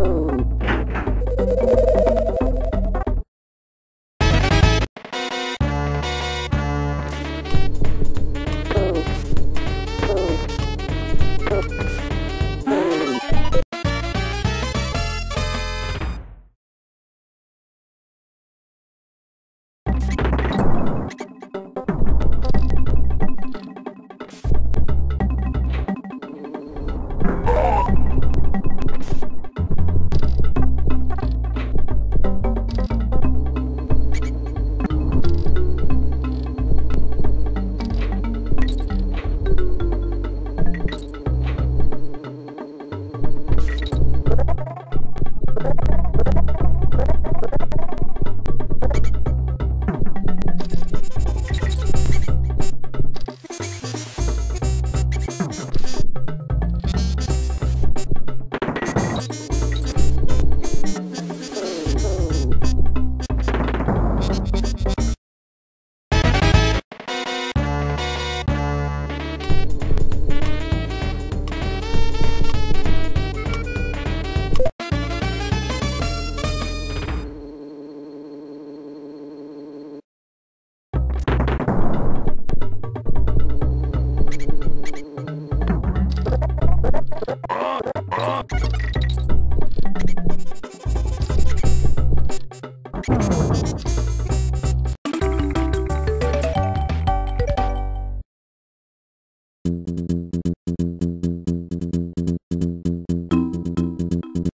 Oh.